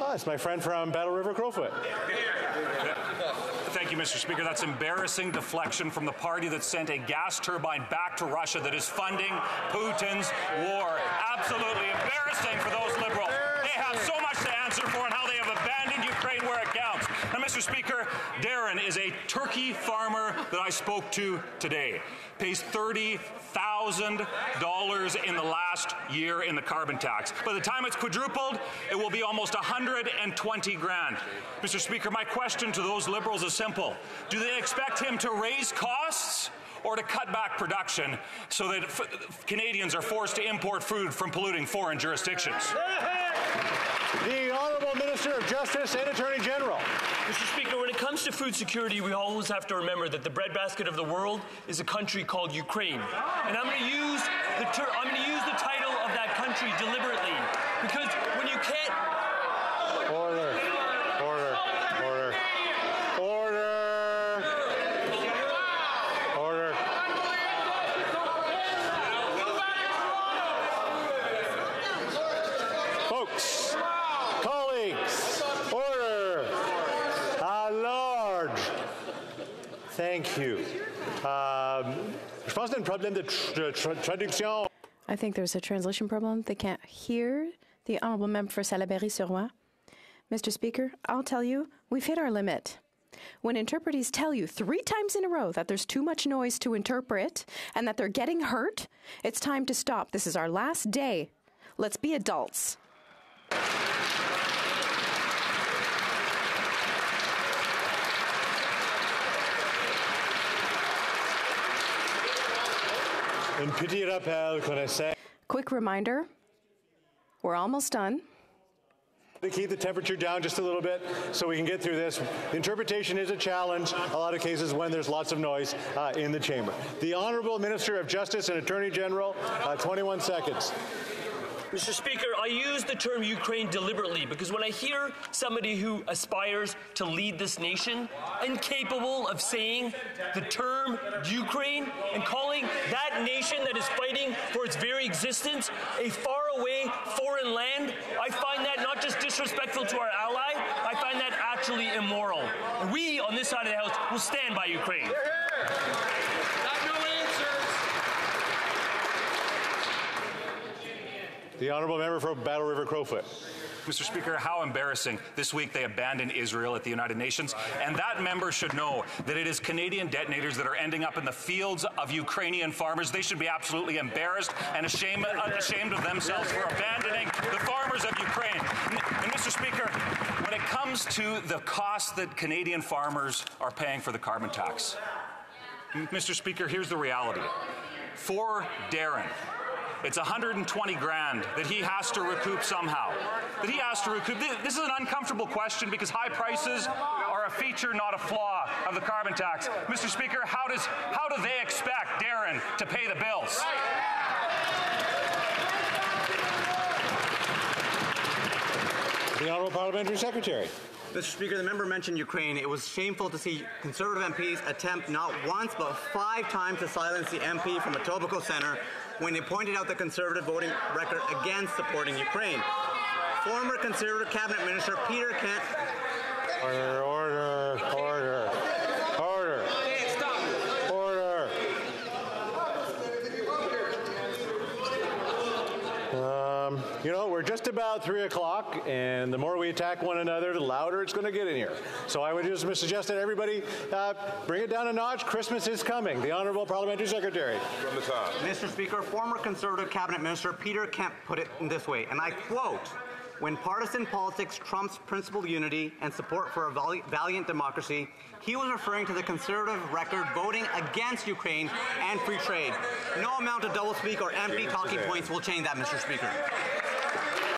Oh, it's my friend from Battle River Crowfoot. Thank you, Mr. Speaker. That's embarrassing deflection from the party that sent a gas turbine back to Russia that is funding Putin's war. Absolutely embarrassing for those liberals. They have so much to answer for and how they have abandoned Ukraine where it counts. Now, Mr. Speaker, Darren is a turkey farmer that I spoke to today. Pays $30,000 in the last year in the carbon tax. By the time it's quadrupled, it will be almost 120 grand. Mr. Speaker, my question to those liberals is simple. Do they expect him to raise costs? or to cut back production so that Canadians are forced to import food from polluting foreign jurisdictions. The Honourable Minister of Justice and Attorney General. Mr. Speaker, when it comes to food security, we always have to remember that the breadbasket of the world is a country called Ukraine. And I'm going to use the I'm going to use the title of that country deliberately because when you can't Order. Order. Order. Order. Order. Folks, colleagues, order. À large. Thank you. Um, je pense qu'il y a Um, un problème de tr- tra- traduction. I think there's a translation problem. They can't hear the honourable member for Salaberry Suroît. Mr. Speaker, I'll tell you, we've hit our limit. When interpreters tell you three times in a row that there's too much noise to interpret and that they're getting hurt, it's time to stop. This is our last day. Let's be adults. Quick reminder we're almost done. to keep the temperature down just a little bit so we can get through this. Interpretation is a challenge, a lot of cases when there's lots of noise uh, in the chamber. The Honorable Minister of Justice and Attorney General, uh, 21 seconds. Mr. Speaker, I use the term Ukraine deliberately because when I hear somebody who aspires to lead this nation incapable of saying the term Ukraine and calling that nation that is fighting for its very existence a faraway foreign land, I find that not just disrespectful to our ally, I find that actually immoral. We on this side of the House will stand by Ukraine. The Honorable Member for Battle River Crowfoot. Mr. Speaker, how embarrassing. This week they abandoned Israel at the United Nations, and that member should know that it is Canadian detonators that are ending up in the fields of Ukrainian farmers. They should be absolutely embarrassed and ashamed, ashamed of themselves for abandoning the farmers of Ukraine. And, Mr. Speaker, when it comes to the cost that Canadian farmers are paying for the carbon tax, Mr. Speaker, here's the reality. For Darren, it's 120 grand that he has to recoup somehow. That he has to recoup. This is an uncomfortable question because high prices are a feature, not a flaw, of the carbon tax. Mr. Speaker, how does how do they expect Darren to pay the bills? The Honorable Parliamentary Secretary. Mr. Speaker, the member mentioned Ukraine. It was shameful to see Conservative MPs attempt not once but five times to silence the MP from Etobicoke Centre when they pointed out the Conservative voting record against supporting Ukraine. Former Conservative Cabinet Minister Peter Kent order, order, order. Order. Um, you know, we're just about 3 o'clock, and the more we attack one another, the louder it's going to get in here. So I would just suggest that everybody uh, bring it down a notch. Christmas is coming. The Honorable Parliamentary Secretary. From the top. Mr. Speaker, former Conservative Cabinet Minister Peter Kent put it in this way, and I quote, when partisan politics trumps principled unity and support for a valiant democracy, he was referring to the Conservative record voting against Ukraine and free trade. No amount of doublespeak or empty talking points will change that, Mr. Speaker.